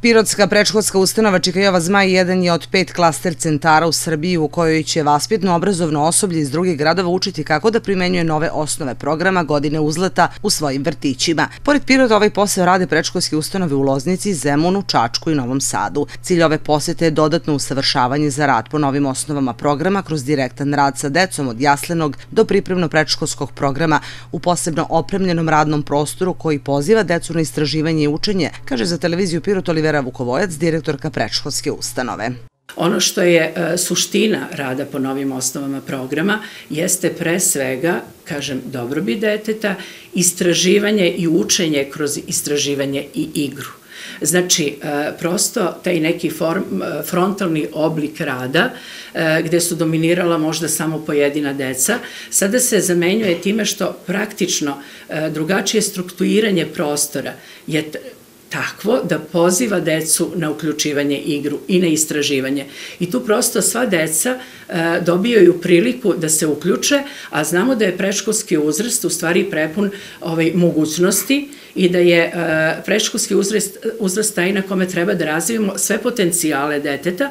Pirotska predškolska ustanova Čikajova Zmaj jedan je od pet klaster centara u Srbiji u kojoj će vaspitno-obrazovno osoblje iz drugih gradova učiti kako da primenjuje nove osnove programa godine uzleta u svojim vrtićima. Pored Pirota ovaj posao rade predškolske ustanove u Loznici, Zemunu, Čačku i Novom Sadu. Cilj ove posete je dodatno usavršavanje za rad po novim osnovama programa kroz direktan rad sa decom od jaslenog do pripremno predškolskog programa u posebno opremljenom radnom prostoru koji poziva decu na istraživanje i učenje, kaže za televiziju Pirot Oliver Olivera Vukovojac, direktorka predškolske ustanove. Ono što je e, suština rada po novim osnovama programa jeste pre svega, kažem, dobrobit deteta, istraživanje i učenje kroz istraživanje i igru. Znači, e, prosto taj neki e, frontalni oblik rada, gde su dominirala možda samo pojedina deca, sada se zamenjuje time što praktično drugačije strukturiranje prostora je takvo da poziva decu na uključivanje igru i na istraživanje. I tu prosto sva deca e, dobijaju priliku da se uključe, a znamo da je preškolski uzrast u stvari prepun ovaj, mogućnosti i da je e, preškolski uzrast, uzrast taj na kome treba da razvijemo sve potencijale deteta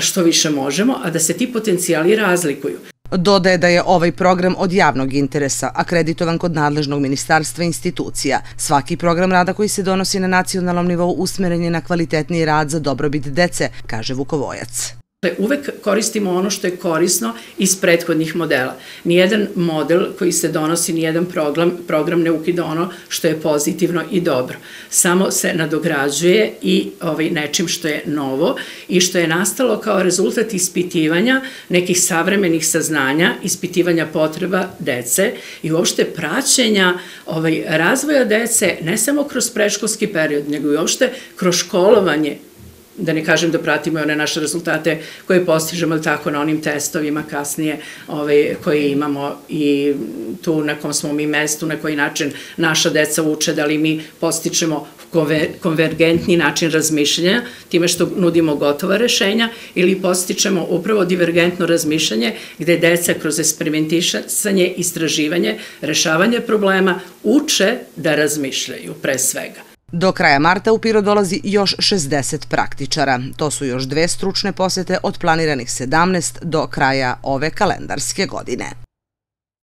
što više možemo, a da se ti potencijali razlikuju. Dodaje da je ovaj program od javnog interesa, akreditovan kod nadležnog ministarstva institucija. Svaki program rada koji se donosi na nacionalnom nivou usmeren je na kvalitetniji rad za dobrobit dece, kaže Vukovojac. Dakle, uvek koristimo ono što je korisno iz prethodnih modela. Nijedan model koji se donosi, nijedan program, program ne ukida ono što je pozitivno i dobro. Samo se nadograđuje i ovaj, nečim što je novo i što je nastalo kao rezultat ispitivanja nekih savremenih saznanja, ispitivanja potreba dece i uopšte praćenja ovaj, razvoja dece ne samo kroz preškolski period, nego i uopšte kroz školovanje da ne kažem da pratimo one naše rezultate koje postižemo tako na onim testovima kasnije ovaj, koje imamo i tu na kom smo mi mestu, na koji način naša deca uče, da li mi postičemo konvergentni način razmišljanja, time što nudimo gotova rešenja, ili postičemo upravo divergentno razmišljanje, gde deca kroz eksperimentisanje, istraživanje, rešavanje problema uče da razmišljaju pre svega. Do kraja marta u Piro dolazi još 60 praktičara. To su još dve stručne posete od planiranih 17 do kraja ove kalendarske godine.